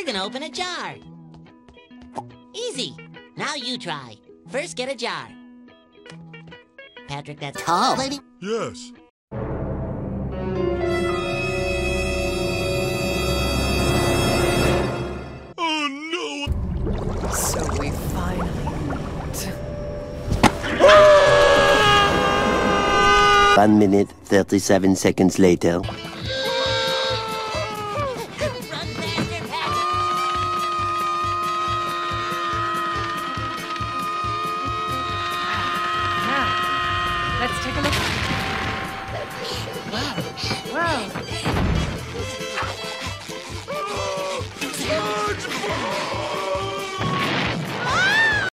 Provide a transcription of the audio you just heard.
We're gonna open a jar. Easy. Now you try. First, get a jar. Patrick, that's Tall. lady. Yes. Oh no! So we finally One minute, 37 seconds later. Let's take a look. Wow. Wow.